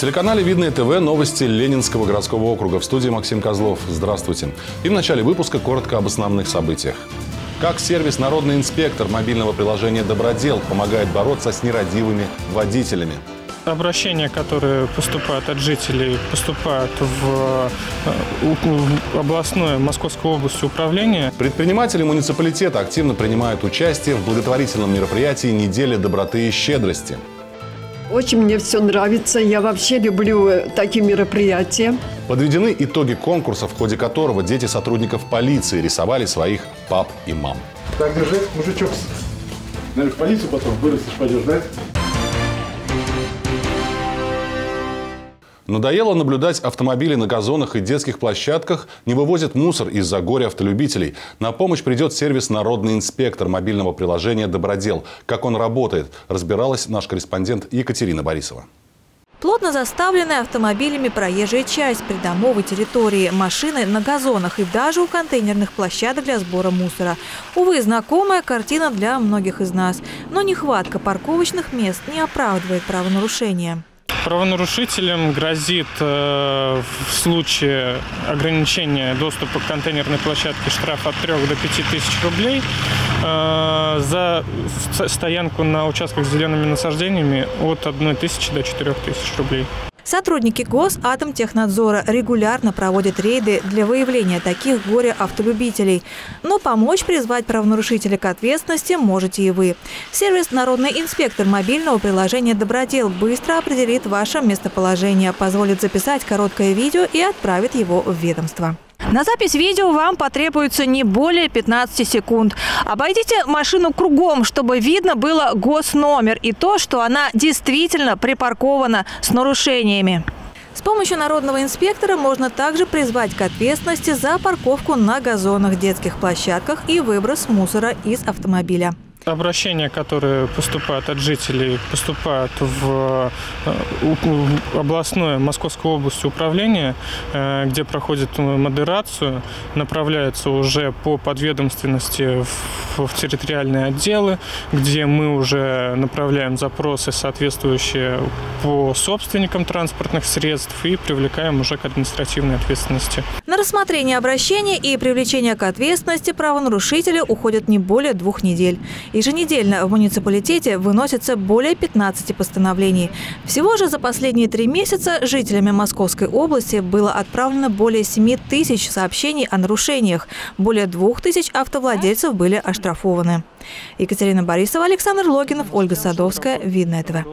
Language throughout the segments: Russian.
телеканале «Видное ТВ» новости Ленинского городского округа. В студии Максим Козлов. Здравствуйте. И в начале выпуска коротко об основных событиях. Как сервис «Народный инспектор» мобильного приложения «Добродел» помогает бороться с нерадивыми водителями. Обращения, которые поступают от жителей, поступают в э, областное Московской области управление. Предприниматели муниципалитета активно принимают участие в благотворительном мероприятии «Неделя доброты и щедрости». Очень мне все нравится. Я вообще люблю э, такие мероприятия. Подведены итоги конкурса, в ходе которого дети сотрудников полиции рисовали своих пап и мам. Так держать, мужичок. Наверное, в полицию потом вырастешь, пойдешь, да? Надоело наблюдать автомобили на газонах и детских площадках, не вывозят мусор из-за горя автолюбителей. На помощь придет сервис «Народный инспектор» мобильного приложения «Добродел». Как он работает, разбиралась наш корреспондент Екатерина Борисова. Плотно заставленная автомобилями проезжая часть придомовой территории, машины на газонах и даже у контейнерных площадок для сбора мусора. Увы, знакомая картина для многих из нас. Но нехватка парковочных мест не оправдывает правонарушения. Правонарушителям грозит э, в случае ограничения доступа к контейнерной площадке штраф от 3 до 5 тысяч рублей. Э, за стоянку на участках с зелеными насаждениями от 1 тысячи до 4 тысяч рублей. Сотрудники Госатомтехнадзора регулярно проводят рейды для выявления таких горе-автолюбителей. Но помочь призвать правонарушителя к ответственности можете и вы. Сервис «Народный инспектор» мобильного приложения «Добродел» быстро определит ваше местоположение, позволит записать короткое видео и отправит его в ведомство. На запись видео вам потребуется не более 15 секунд. Обойдите машину кругом, чтобы видно было госномер и то, что она действительно припаркована с нарушениями. С помощью народного инспектора можно также призвать к ответственности за парковку на газонах, детских площадках и выброс мусора из автомобиля. Обращения, которые поступают от жителей, поступают в э, областное Московской области управление, э, где проходит модерацию, направляются уже по подведомственности в, территориальные отделы, где мы уже направляем запросы соответствующие по собственникам транспортных средств и привлекаем уже к административной ответственности. На рассмотрение обращения и привлечение к ответственности правонарушителя уходят не более двух недель. Еженедельно в муниципалитете выносится более 15 постановлений. Всего же за последние три месяца жителями Московской области было отправлено более 7 тысяч сообщений о нарушениях. Более 2 тысяч автовладельцев были оштрафованы. Екатерина Борисова, Александр Логинов, Ольга Садовская. Видно этого.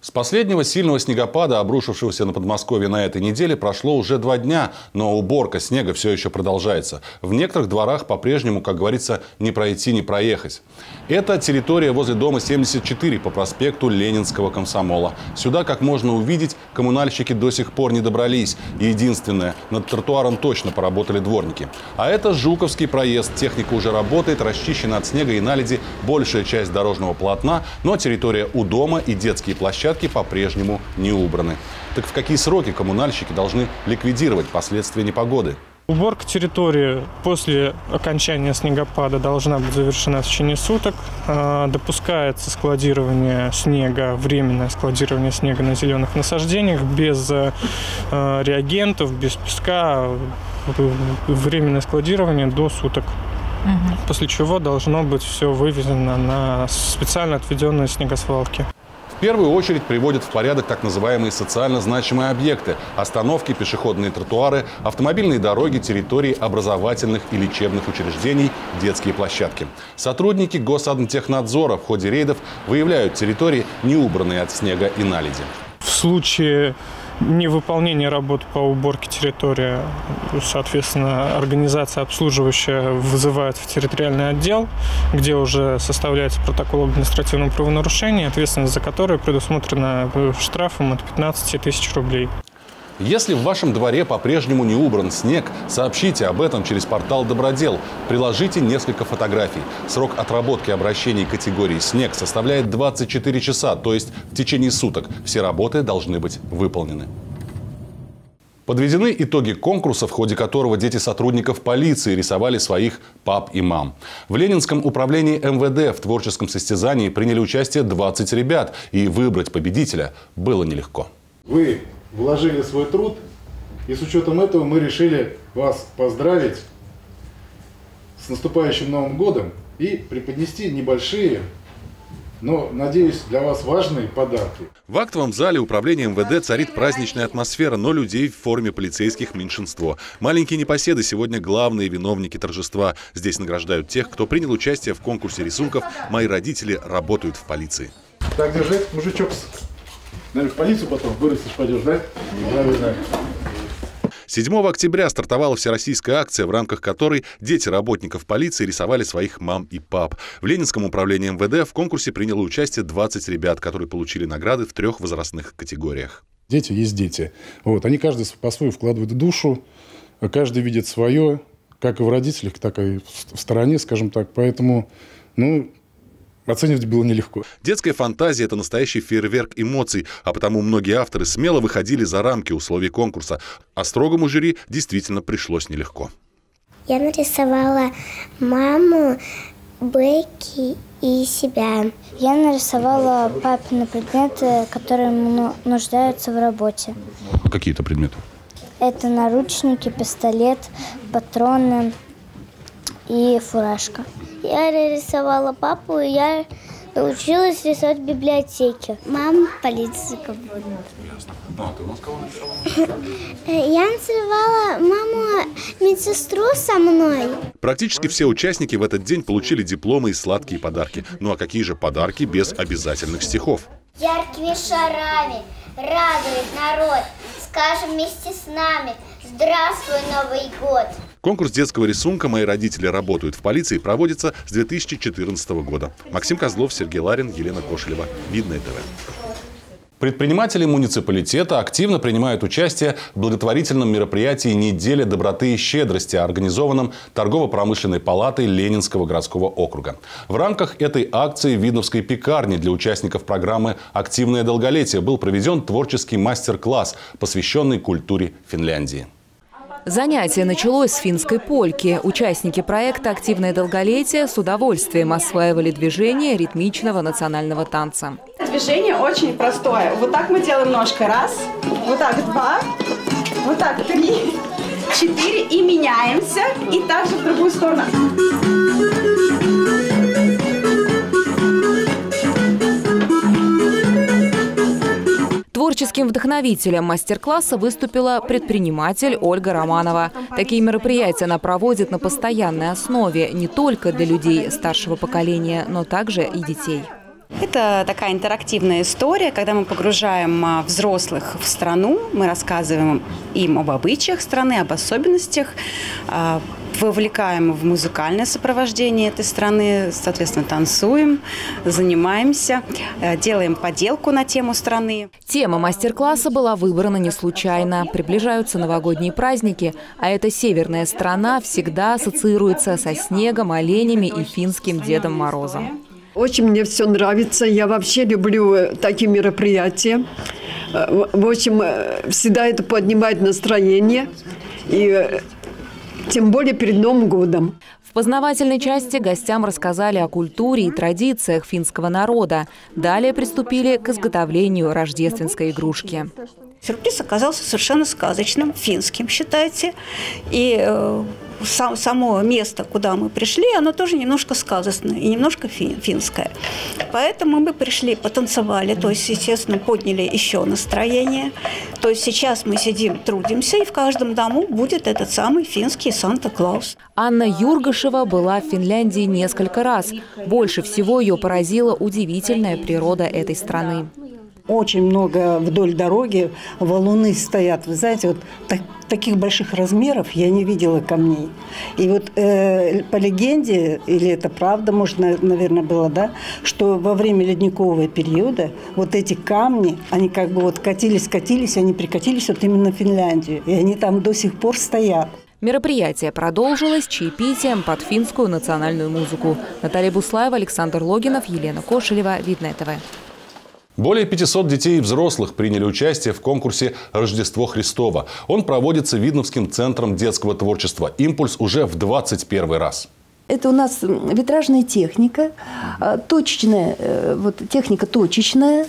С последнего сильного снегопада, обрушившегося на Подмосковье на этой неделе, прошло уже два дня, но уборка снега все еще продолжается. В некоторых дворах по-прежнему, как говорится, не пройти, не проехать. Это территория возле дома 74 по проспекту Ленинского комсомола. Сюда, как можно увидеть, коммунальщики до сих пор не добрались. единственное, над тротуаром точно поработали дворники. А это Жуковский проезд. Техника уже работает, расчищена от снега и наледи большая часть дорожного полотна, но территория у дома и детские площадки площадки по-прежнему не убраны. Так в какие сроки коммунальщики должны ликвидировать последствия непогоды? Уборка территории после окончания снегопада должна быть завершена в течение суток. А, допускается складирование снега, временное складирование снега на зеленых насаждениях без а, реагентов, без песка. Временное складирование до суток. Угу. После чего должно быть все вывезено на специально отведенные снегосвалки. Первую очередь приводят в порядок так называемые социально значимые объекты – остановки, пешеходные тротуары, автомобильные дороги, территории образовательных и лечебных учреждений, детские площадки. Сотрудники Госадмтехнадзора в ходе рейдов выявляют территории, не убранные от снега и наледи. В случае невыполнение работ по уборке территории, соответственно, организация обслуживающая вызывает в территориальный отдел, где уже составляется протокол административного правонарушения, ответственность за которое предусмотрена штрафом от 15 тысяч рублей. Если в вашем дворе по-прежнему не убран снег, сообщите об этом через портал «Добродел». Приложите несколько фотографий. Срок отработки обращений категории «Снег» составляет 24 часа, то есть в течение суток. Все работы должны быть выполнены. Подведены итоги конкурса, в ходе которого дети сотрудников полиции рисовали своих пап и мам. В Ленинском управлении МВД в творческом состязании приняли участие 20 ребят, и выбрать победителя было нелегко. Вы вложили свой труд, и с учетом этого мы решили вас поздравить с наступающим Новым годом и преподнести небольшие, но, надеюсь, для вас важные подарки. В актовом зале управления МВД царит праздничная атмосфера, но людей в форме полицейских меньшинство. Маленькие непоседы сегодня главные виновники торжества. Здесь награждают тех, кто принял участие в конкурсе рисунков «Мои родители работают в полиции». Так держать, мужичок. Наверное, в полицию потом вырастешь, пойдешь, да? Правильно. 7 октября стартовала всероссийская акция, в рамках которой дети работников полиции рисовали своих мам и пап. В Ленинском управлении МВД в конкурсе приняло участие 20 ребят, которые получили награды в трех возрастных категориях. Дети есть дети. Вот. Они каждый по-своему вкладывают душу, каждый видит свое, как и в родителях, так и в стороне, скажем так. Поэтому, ну, Оценивать было нелегко. Детская фантазия – это настоящий фейерверк эмоций, а потому многие авторы смело выходили за рамки условий конкурса, а строгому жюри действительно пришлось нелегко. Я нарисовала маму, Бекки и себя. Я нарисовала папины предметы, которые нуждаются в работе. Какие то предметы? Это наручники, пистолет, патроны и фуражка. Я рисовала папу, и я научилась рисовать в библиотеке. Мама полицейка будет. А, ты у нас кого нарисовала? Я нарисовала маму медсестру со мной. Практически все участники в этот день получили дипломы и сладкие подарки. Ну а какие же подарки без обязательных стихов? Яркими шарами радует народ. Скажем вместе с нами «Здравствуй, Новый год!» Конкурс детского рисунка «Мои родители работают в полиции» проводится с 2014 года. Максим Козлов, Сергей Ларин, Елена Кошелева. Видное ТВ. Предприниматели муниципалитета активно принимают участие в благотворительном мероприятии «Неделя доброты и щедрости», организованном торгово-промышленной палатой Ленинского городского округа. В рамках этой акции в Видновской пекарне для участников программы «Активное долголетие» был проведен творческий мастер-класс, посвященный культуре Финляндии. Занятие началось с финской польки. Участники проекта «Активное долголетие» с удовольствием осваивали движение ритмичного национального танца. Движение очень простое. Вот так мы делаем ножкой. Раз, вот так два, вот так три, четыре. И меняемся. И также в другую сторону. Творческим вдохновителем мастер-класса выступила предприниматель Ольга Романова. Такие мероприятия она проводит на постоянной основе не только для людей старшего поколения, но также и детей. Это такая интерактивная история, когда мы погружаем а, взрослых в страну, мы рассказываем им об обычаях страны, об особенностях, а, вовлекаем в музыкальное сопровождение этой страны, соответственно, танцуем, занимаемся, э, делаем поделку на тему страны. Тема мастер-класса была выбрана не случайно. Приближаются новогодние праздники, а эта северная страна всегда ассоциируется со снегом, оленями и финским Дедом Морозом. Очень мне все нравится. Я вообще люблю э, такие мероприятия. Э, в общем, всегда это поднимает настроение. И тем более перед Новым годом. В познавательной части гостям рассказали о культуре и традициях финского народа. Далее приступили к изготовлению рождественской игрушки. Сюрприз оказался совершенно сказочным, финским, считайте. И э, сам, само место, куда мы пришли, оно тоже немножко сказочное и немножко фин, финское. Поэтому мы пришли, потанцевали, то есть, естественно, подняли еще настроение. То есть сейчас мы сидим, трудимся, и в каждом дому будет этот самый финский Санта-Клаус. Анна Юргашева была в Финляндии несколько раз. Больше всего ее поразила удивительная природа этой страны очень много вдоль дороги валуны стоят. Вы знаете, вот так, таких больших размеров я не видела камней. И вот э, по легенде, или это правда, может, наверное, было, да, что во время ледникового периода вот эти камни, они как бы вот катились, катились, они прикатились вот именно в Финляндию. И они там до сих пор стоят. Мероприятие продолжилось чаепитием под финскую национальную музыку. Наталья Буслаева, Александр Логинов, Елена Кошелева, Видное ТВ. Более 500 детей и взрослых приняли участие в конкурсе «Рождество Христово». Он проводится Видновским центром детского творчества «Импульс» уже в 21 раз. Это у нас витражная техника, а, точечная, э, вот техника точечная,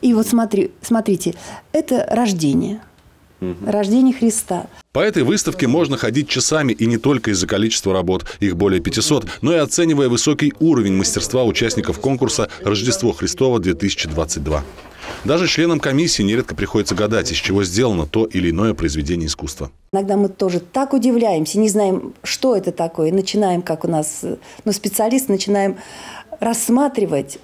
И вот смотри, смотрите, это рождение. Рождение Христа. По этой выставке можно ходить часами и не только из-за количества работ, их более 500, но и оценивая высокий уровень мастерства участников конкурса «Рождество Христово-2022». Даже членам комиссии нередко приходится гадать, из чего сделано то или иное произведение искусства. Иногда мы тоже так удивляемся, не знаем, что это такое. Начинаем, как у нас, ну, специалисты, начинаем рассматривать,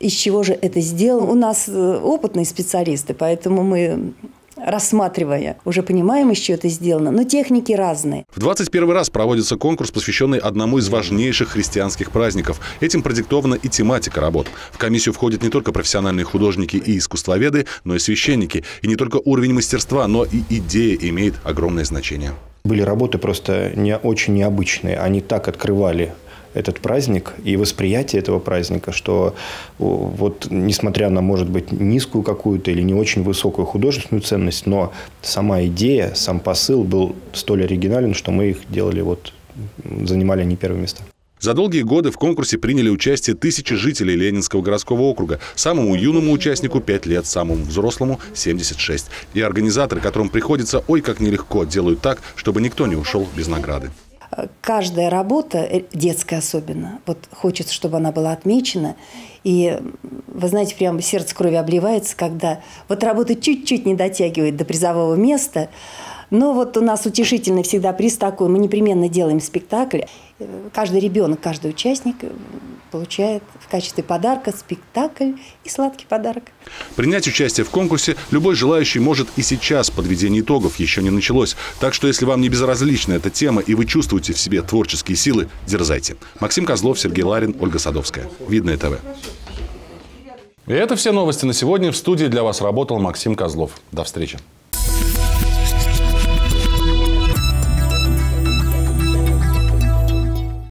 из чего же это сделано. У нас э, опытные специалисты, поэтому мы рассматривая, уже понимаем, из чего это сделано, но техники разные. В 21 раз проводится конкурс, посвященный одному из важнейших христианских праздников. Этим продиктована и тематика работ. В комиссию входят не только профессиональные художники и искусствоведы, но и священники. И не только уровень мастерства, но и идея имеет огромное значение. Были работы просто не очень необычные. Они так открывали этот праздник и восприятие этого праздника, что вот несмотря на, может быть, низкую какую-то или не очень высокую художественную ценность, но сама идея, сам посыл был столь оригинален, что мы их делали вот, занимали не первые места. За долгие годы в конкурсе приняли участие тысячи жителей Ленинского городского округа. Самому юному участнику 5 лет, самому взрослому 76. И организаторы, которым приходится ой как нелегко, делают так, чтобы никто не ушел без награды каждая работа, э, детская особенно, вот хочется, чтобы она была отмечена. И вы знаете, прямо сердце крови обливается, когда вот работа чуть-чуть не дотягивает до призового места, но вот у нас утешительный всегда приз такой. Мы непременно делаем спектакль. Каждый ребенок, каждый участник получает в качестве подарка спектакль и сладкий подарок. Принять участие в конкурсе любой желающий может и сейчас. Подведение итогов еще не началось. Так что, если вам не безразлична эта тема и вы чувствуете в себе творческие силы, дерзайте. Максим Козлов, Сергей Ларин, Ольга Садовская. Видное ТВ. И это все новости на сегодня. В студии для вас работал Максим Козлов. До встречи.